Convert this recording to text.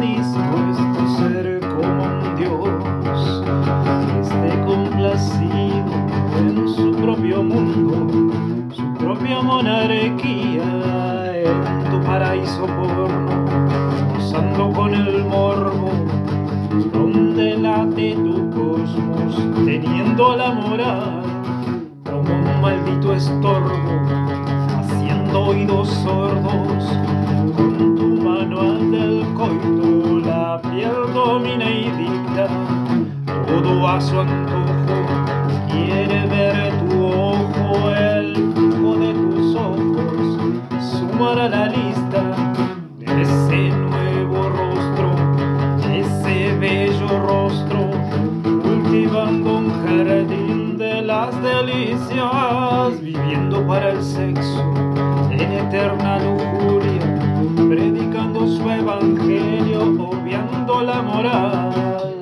dispuesto a ser como un Dios, que esté complacido en su propio mundo, su propia monarquía, en tu paraíso porno, gozando con el morbo, donde late tu cosmos, teniendo la moral como un maldito estorbo, haciendo oídos sordos. Domina y dicta todo a su antojo, quiere ver tu ojo, el ojo de tus ojos, sumar a la lista de ese nuevo rostro, ese bello rostro, cultivando un jardín de las delicias, viviendo para el sexo en eterna lujuria, la moral.